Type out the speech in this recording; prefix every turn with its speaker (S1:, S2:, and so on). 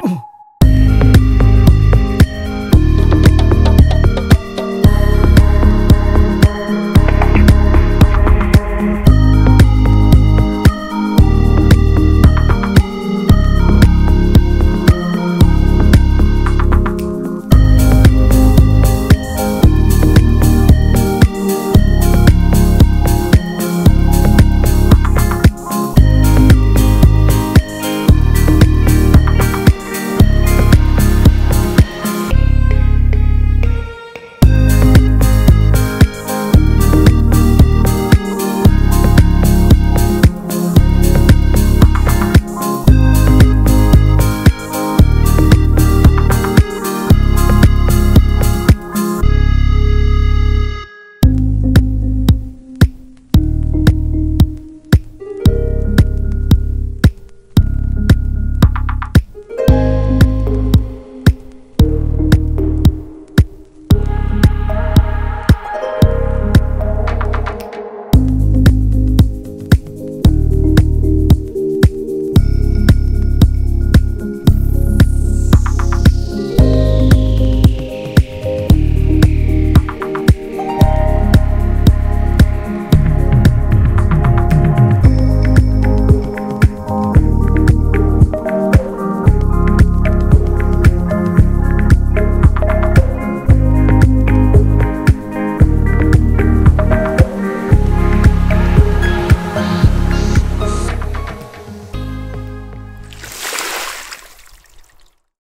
S1: Oh.